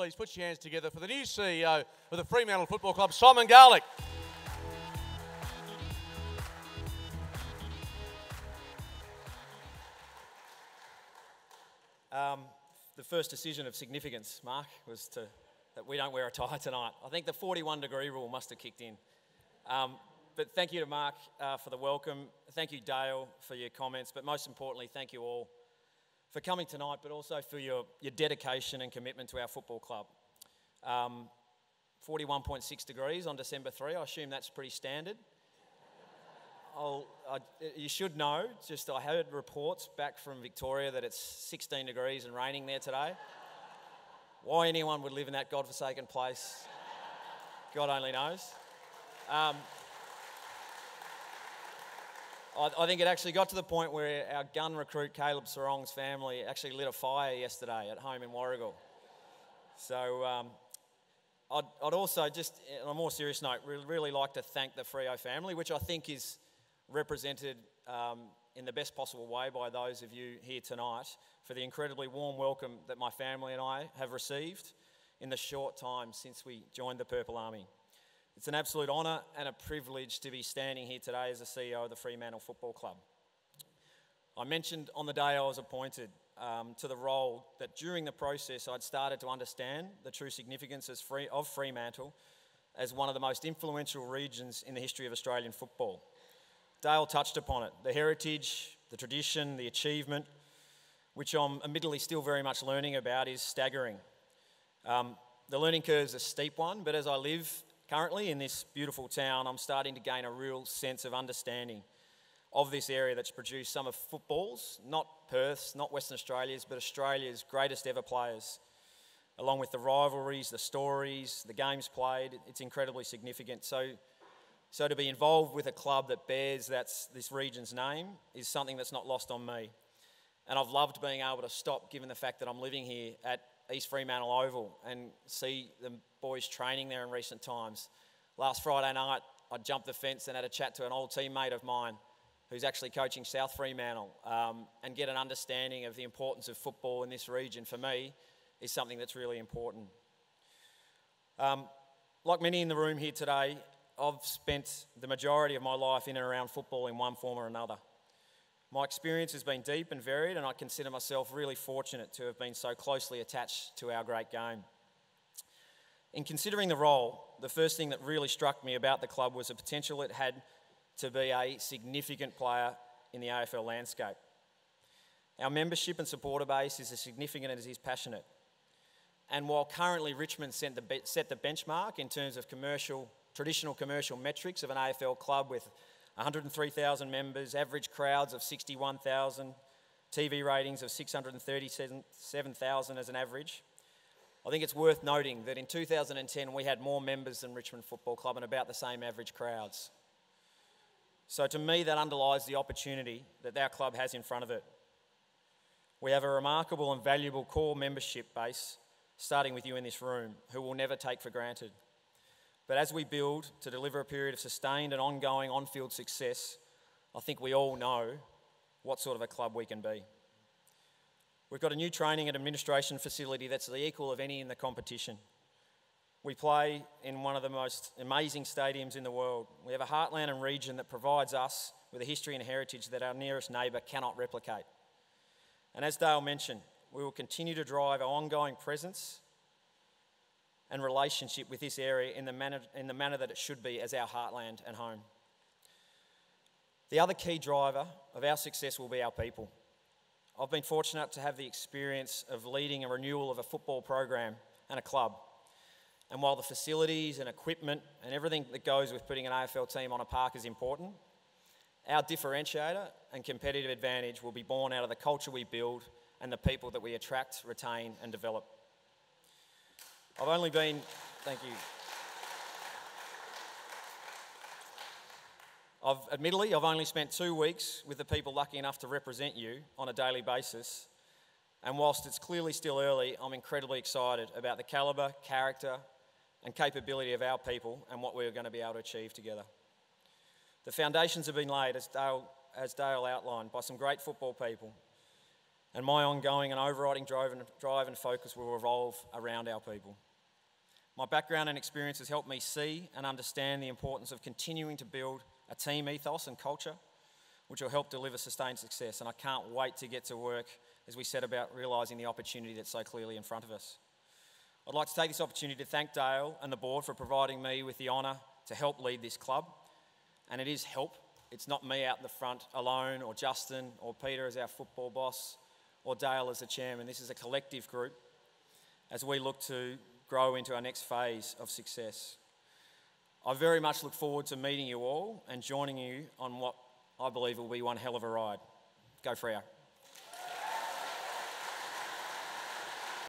please put your hands together for the new CEO of the Fremantle Football Club, Simon Garlick. Um, the first decision of significance, Mark, was to that we don't wear a tie tonight. I think the 41 degree rule must have kicked in. Um, but thank you to Mark uh, for the welcome. Thank you, Dale, for your comments. But most importantly, thank you all for coming tonight, but also for your, your dedication and commitment to our football club. Um, 41.6 degrees on December 3. I assume that's pretty standard. I, you should know, just I heard reports back from Victoria that it's 16 degrees and raining there today. Why anyone would live in that godforsaken place, God only knows. Um, I, think it actually got to the point where our gun recruit, Caleb Serong's family, actually lit a fire yesterday at home in Warragul. So um, I'd, I'd, also, just on a more serious note, really, really like to thank the Freo family, which I think is represented um, in the best possible way by those of you here tonight, for the incredibly warm welcome that my family and I have received in the short time since we joined the Purple Army. It's an absolute honour and a privilege to be standing here today as the CEO of the Fremantle Football Club. I mentioned on the day I was appointed um, to the role that during the process I'd started to understand the true significance of Fremantle as one of the most influential regions in the history of Australian football. Dale touched upon it the heritage, the tradition, the achievement, which I'm admittedly still very much learning about, is staggering. Um, the learning curve is a steep one, but as I live currently in this beautiful town, I'm starting to gain a real sense of understanding of this area that's produced some of football's, not Perth's, not Western Australia's, but Australia's greatest ever players. Along with the rivalries, the stories, the games played, it's incredibly significant. So, so to be involved with a club that bears that's this region's name is something that's not lost on me. And I've loved being able to stop, given the fact that I'm living here at East Fremantle Oval and see the boys training there in recent times. Last Friday night, I jumped the fence and had a chat to an old teammate of mine who's actually coaching South Fremantle um, and get an understanding of the importance of football in this region for me is something that's really important. Um, like many in the room here today, I've spent the majority of my life in and around football in one form or another. My experience has been deep and varied, and I consider myself really fortunate to have been so closely attached to our great game. In considering the role, the first thing that really struck me about the club was the potential it had to be a significant player in the AFL landscape. Our membership and supporter base is as significant as it is passionate. And while currently Richmond set the, set the benchmark in terms of commercial, traditional commercial metrics of an AFL club with 103,000 members, average crowds of 61,000, TV ratings of 637,000 as an average. I think it's worth noting that in 2010 we had more members than Richmond Football Club and about the same average crowds. So to me, that underlies the opportunity that our club has in front of it. We have a remarkable and valuable core membership base, starting with you in this room, who will never take for granted. But as we build to deliver a period of sustained and ongoing on field success, I think we all know what sort of a club we can be. We've got a new training and administration facility that's the equal of any in the competition. We play in one of the most amazing stadiums in the world. We have a heartland and region that provides us with a history and heritage that our nearest neighbour cannot replicate. And as Dale mentioned, we will continue to drive our ongoing presence and relationship with this area in the manner, in the manner that it should be as our heartland and home. The other key driver of our success will be our people. I've been fortunate to have the experience of leading a renewal of a football program and a club. And while the facilities and equipment and everything that goes with putting an AFL team on a park is important, our differentiator and competitive advantage will be born out of the culture we build and the people that we attract, retain, and develop. I've only been, thank you. I've, admittedly, I've only spent two weeks with the people lucky enough to represent you on a daily basis. And whilst it's clearly still early, I'm incredibly excited about the calibre, character, and capability of our people and what we're going to be able to achieve together. The foundations have been laid, as Dale, as Dale outlined, by some great football people. And my ongoing and overriding drive and, drive and focus will revolve around our people. My background and experience has helped me see and understand the importance of continuing to build a team ethos and culture which will help deliver sustained success. And I can't wait to get to work as we set about realising the opportunity that's so clearly in front of us. I'd like to take this opportunity to thank Dale and the board for providing me with the honour to help lead this club. And it is help. It's not me out in the front alone, or Justin, or Peter as our football boss, or Dale as the chairman. This is a collective group as we look to grow into our next phase of success. I very much look forward to meeting you all and joining you on what I believe will be one hell of a ride. Go Freo.